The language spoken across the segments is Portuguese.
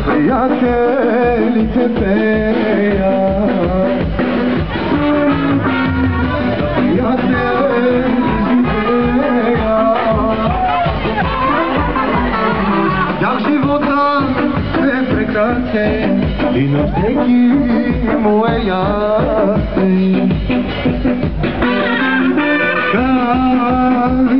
Ya tehlikede ya Ya tehlikede ya Jak života sve prekrate I na vteki moje jase Kad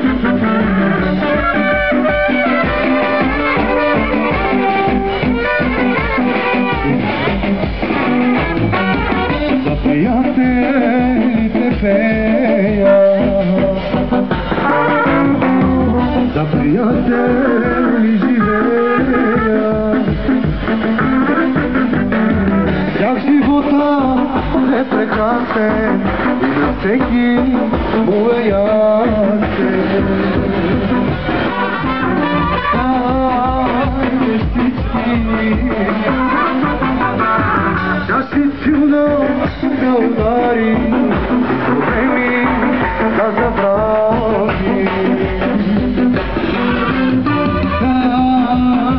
to to Ajde stiski, da si silno da udari, problemi da zabrani.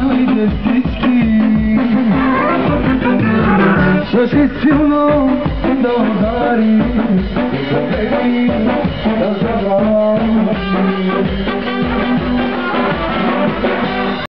Ajde stiski, Sasvim silno da udari Problemi da završi